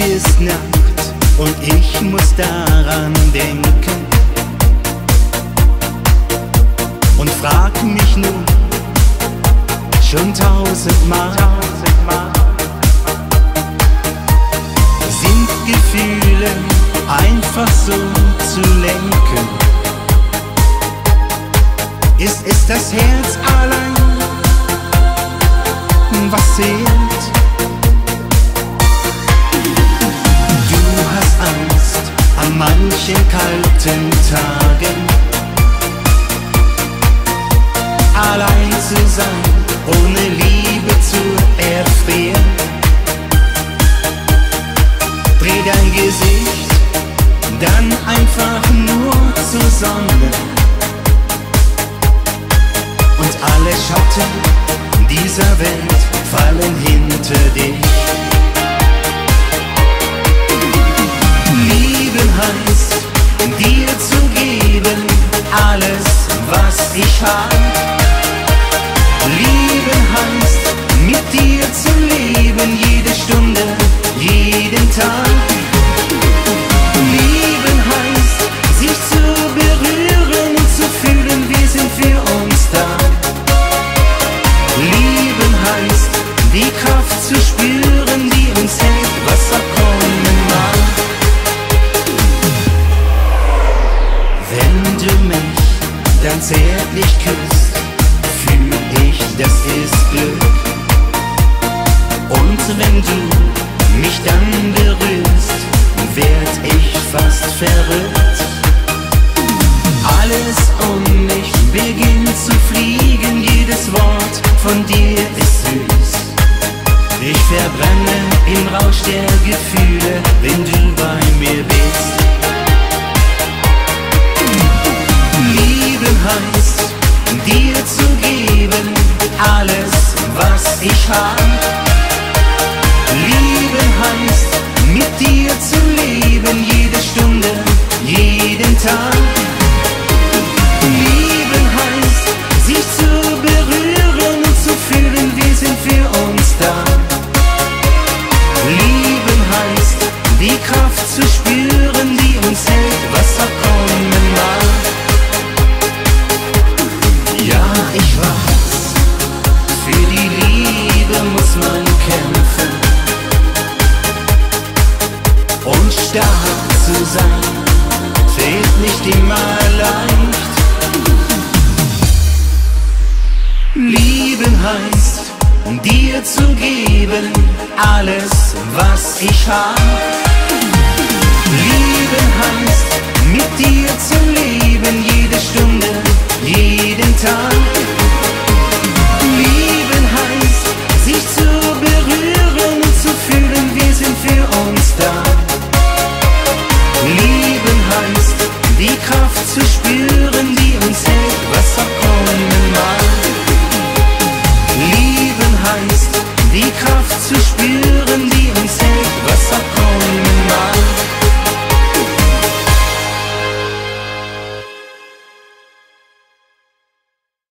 ist Nacht und ich muss daran denken und frag mich nun schon tausendmal, sind Gefühle einfach so zu lenken? Ist es das Herz manchen kalten Tagen, allein zu sein, ohne Liebe zu erfrieren. Dreh dein Gesicht dann einfach nur zur Sonne und alle Schatten dieser Welt hab. Lieben heißt, mit dir zu leben, jede Stunde, jeden Tag. Lieben heißt, sich zu berühren und zu fühlen, wir sind für uns da. Lieben heißt, die Kraft zu spüren, dann zärtlich küsst, fühl ich, das ist Glück. Und wenn du mich dann berührst, werd ich fast verrückt. Alles um mich beginnt zu fliegen, jedes Wort von dir ist süß. Ich verbrenne im Rausch der Gefühle, wenn du bei mir bist. Ich hab. Lieben heißt, mit dir zu leben, jede Stunde, zu sein, fehlt nicht immer leicht. Lieben heißt, um dir zu geben, alles, was ich hab. suspiro.